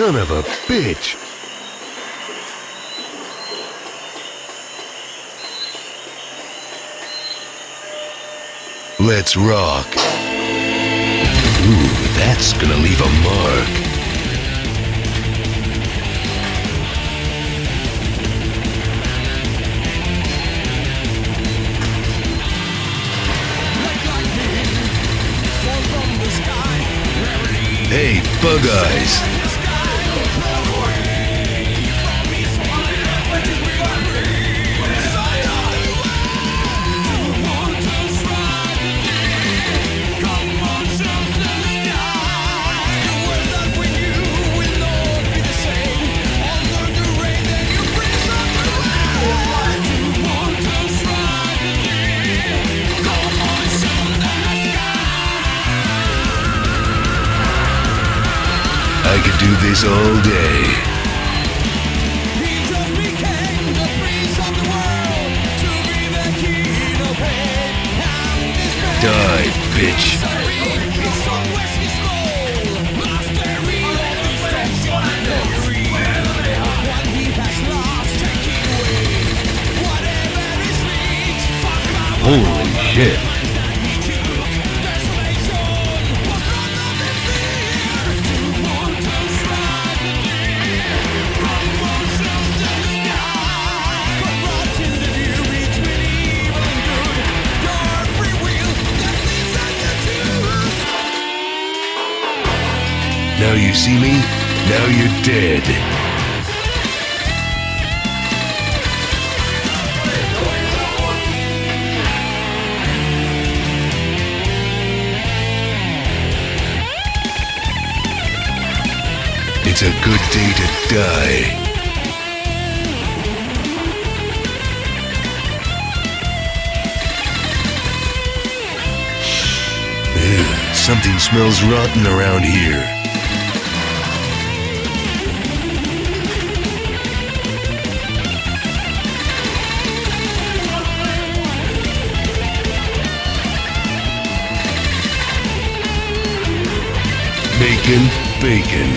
Son of a bitch. Let's rock. Ooh, that's gonna leave a mark. Hey, Bug Eyes. I could do this all day. Die, bitch. Holy shit. Now you see me, now you're dead. It's a good day to die. Something smells rotten around here. Bacon, bacon.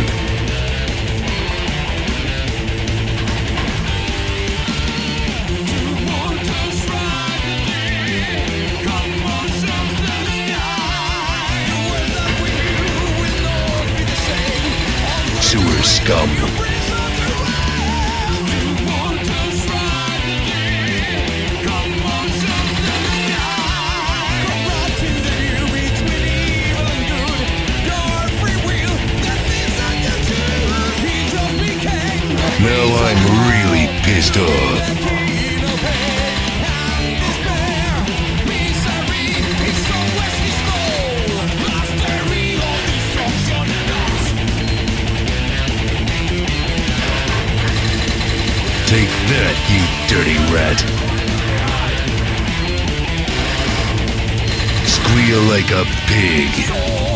Sewer scum. Off. Take that, you dirty rat. Squeal like a pig.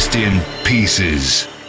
Rest in pieces.